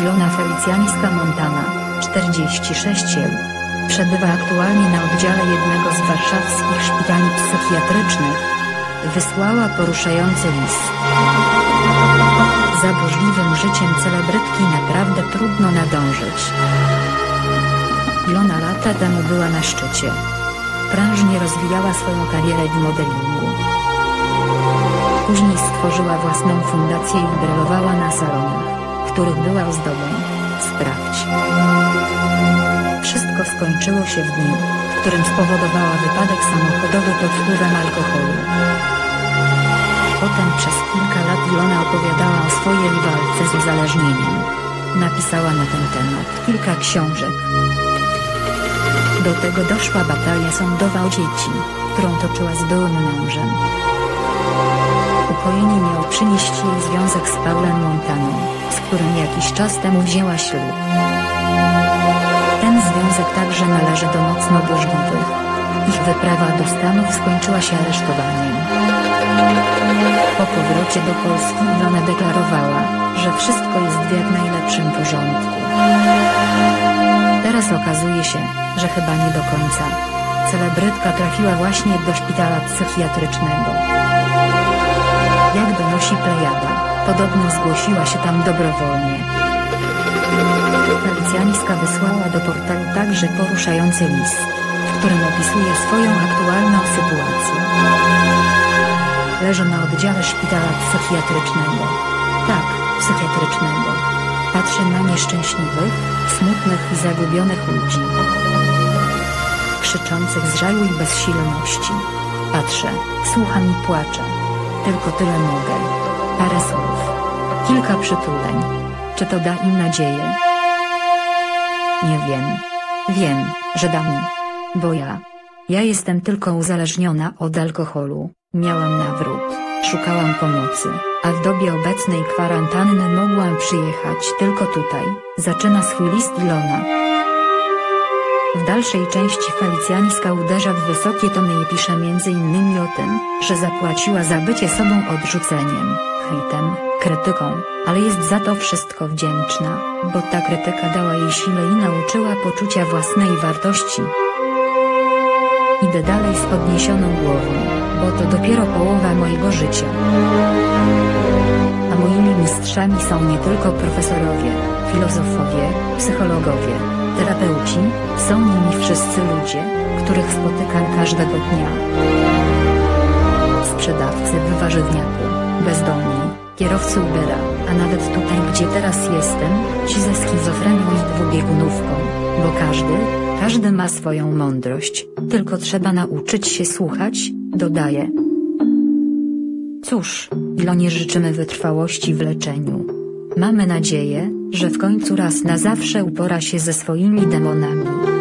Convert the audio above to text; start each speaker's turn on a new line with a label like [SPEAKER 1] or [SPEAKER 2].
[SPEAKER 1] Ilona Felicjańska Montana, 46 lat. Przebywa aktualnie na oddziale jednego z warszawskich szpitali psychiatrycznych. Wysłała poruszający list. Za burzliwym życiem celebrytki naprawdę trudno nadążyć. Ilona lata temu była na szczycie. Prężnie rozwijała swoją karierę w modelingu. Później stworzyła własną fundację i brylowała na salonach, których była ozdobą. Sprawdź. Wszystko skończyło się w dniu, w którym spowodowała wypadek samochodowy pod wpływem alkoholu. Potem przez kilka lat Ilona opowiadała o swojej walce z uzależnieniem. Napisała na ten temat kilka książek. Do tego doszła batalia sądowa o dzieci, którą toczyła z byłym mężem. Ukojenie miał przynieść jej związek z Paulem Montaną, którym jakiś czas temu wzięła ślub. Ten związek także należy do mocno burzliwych. Ich wyprawa do Stanów skończyła się aresztowaniem. Po powrocie do Polski Ilona deklarowała, że wszystko jest w jak najlepszym porządku. Teraz okazuje się, że chyba nie do końca. Celebrytka trafiła właśnie do szpitala psychiatrycznego. Jak donosi Plejada, podobno zgłosiła się tam dobrowolnie. Felicjańska wysłała do portalu także poruszający list, w którym opisuje swoją aktualną sytuację. Leżę na oddziale szpitala psychiatrycznego. Tak, psychiatrycznego. Patrzę na nieszczęśliwych, smutnych i zagubionych ludzi. Krzyczących z żalu i bezsilności. Patrzę, słucham i płaczę. Tylko tyle mogę. Kilka przytuleń. Czy to da im nadzieję? Nie wiem. Wiem, że da mi. Bo ja. Ja jestem tylko uzależniona od alkoholu. Miałam nawrót, szukałam pomocy, a w dobie obecnej kwarantanny mogłam przyjechać tylko tutaj, zaczyna swój list Ilona. W dalszej części Felicjańska uderza w wysokie tony i pisze m.in. o tym, że zapłaciła za bycie sobą odrzuceniem, hejtem, krytyką, ale jest za to wszystko wdzięczna, bo ta krytyka dała jej siłę i nauczyła poczucia własnej wartości. Idę dalej z podniesioną głową, bo to dopiero połowa mojego życia. A moimi mistrzami są nie tylko profesorowie, filozofowie, psychologowie, terapeuci, są nimi wszyscy ludzie, których spotykam każdego dnia. Sprzedawcy w bezdomni, kierowcy Ubera, a nawet tutaj gdzie teraz jestem, ci ze schizofrenią i dwubiegunówką, bo każdy, każdy ma swoją mądrość, tylko trzeba nauczyć się słuchać, dodaje. Cóż, Ilonie życzymy wytrwałości w leczeniu. Mamy nadzieję, że w końcu raz na zawsze upora się ze swoimi demonami.